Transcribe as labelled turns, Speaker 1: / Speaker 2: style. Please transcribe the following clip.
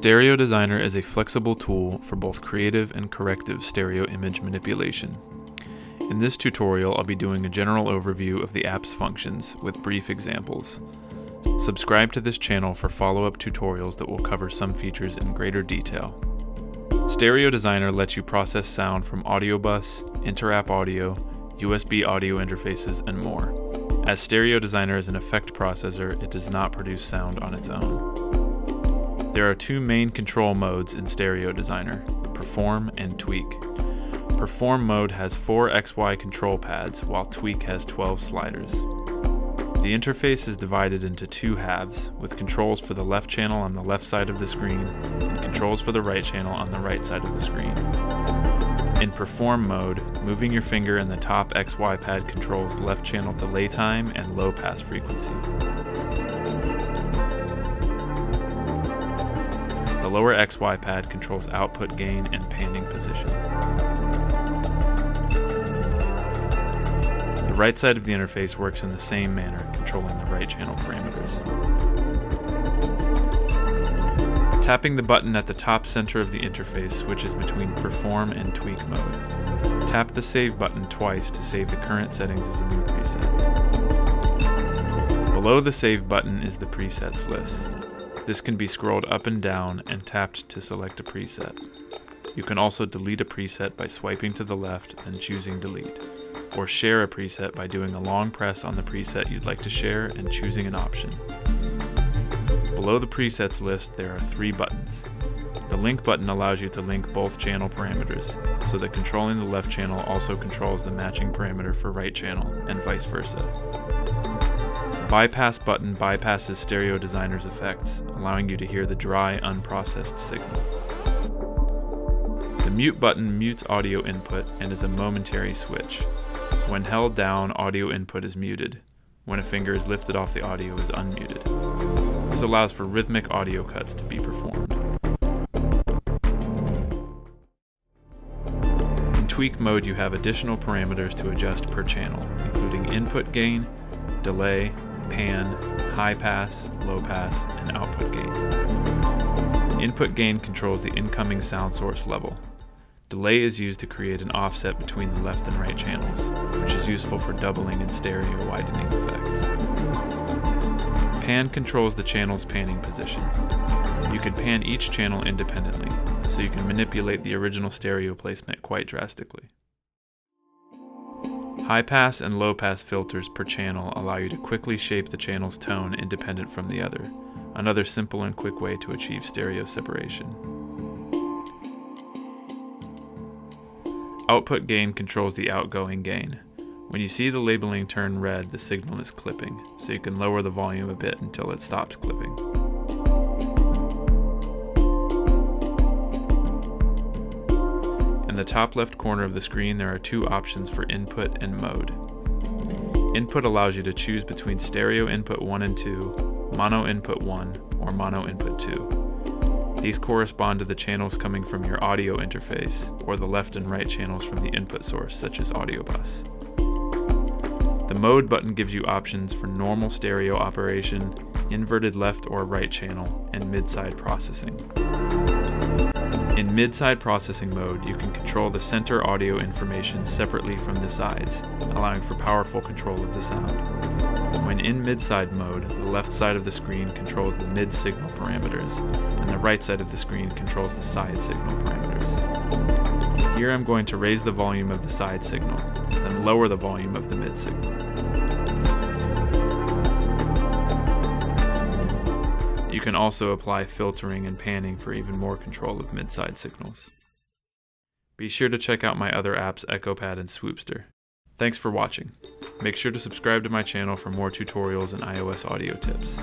Speaker 1: Stereo Designer is a flexible tool for both creative and corrective stereo image manipulation. In this tutorial, I'll be doing a general overview of the app's functions with brief examples. Subscribe to this channel for follow-up tutorials that will cover some features in greater detail. Stereo Designer lets you process sound from Audiobus, Interapp audio, USB audio interfaces, and more. As Stereo Designer is an effect processor, it does not produce sound on its own. There are two main control modes in Stereo Designer, Perform and Tweak. Perform mode has 4 XY control pads, while Tweak has 12 sliders. The interface is divided into two halves, with controls for the left channel on the left side of the screen, and controls for the right channel on the right side of the screen. In Perform mode, moving your finger in the top XY pad controls left channel delay time and low pass frequency. The lower XY pad controls output gain and panning position. The right side of the interface works in the same manner, controlling the right channel parameters. Tapping the button at the top center of the interface switches between Perform and Tweak mode. Tap the Save button twice to save the current settings as a new preset. Below the Save button is the presets list. This can be scrolled up and down and tapped to select a preset. You can also delete a preset by swiping to the left and choosing Delete, or share a preset by doing a long press on the preset you'd like to share and choosing an option. Below the presets list, there are three buttons. The link button allows you to link both channel parameters, so that controlling the left channel also controls the matching parameter for right channel, and vice versa. Bypass button bypasses Stereo Designer's effects, allowing you to hear the dry, unprocessed signal. The mute button mutes audio input and is a momentary switch. When held down, audio input is muted. When a finger is lifted off the audio is unmuted. This allows for rhythmic audio cuts to be performed. In tweak mode you have additional parameters to adjust per channel, including input gain, delay, pan, high pass, low pass, and output gain. Input gain controls the incoming sound source level. Delay is used to create an offset between the left and right channels, which is useful for doubling and stereo widening effects. Pan controls the channel's panning position. You can pan each channel independently, so you can manipulate the original stereo placement quite drastically. High pass and low pass filters per channel allow you to quickly shape the channel's tone independent from the other, another simple and quick way to achieve stereo separation. Output gain controls the outgoing gain. When you see the labeling turn red, the signal is clipping, so you can lower the volume a bit until it stops clipping. The top left corner of the screen there are two options for input and mode. Input allows you to choose between stereo input 1 and 2, mono input 1, or mono input 2. These correspond to the channels coming from your audio interface, or the left and right channels from the input source, such as Audiobus. The mode button gives you options for normal stereo operation, inverted left or right channel, and mid-side processing. In mid-side processing mode, you can control the center audio information separately from the sides, allowing for powerful control of the sound. When in mid-side mode, the left side of the screen controls the mid-signal parameters, and the right side of the screen controls the side signal parameters. Here I'm going to raise the volume of the side signal, then lower the volume of the mid signal. You can also apply filtering and panning for even more control of mid-side signals. Be sure to check out my other apps EchoPad and Swoopster. Thanks for watching. Make sure to subscribe to my channel for more tutorials and iOS audio tips.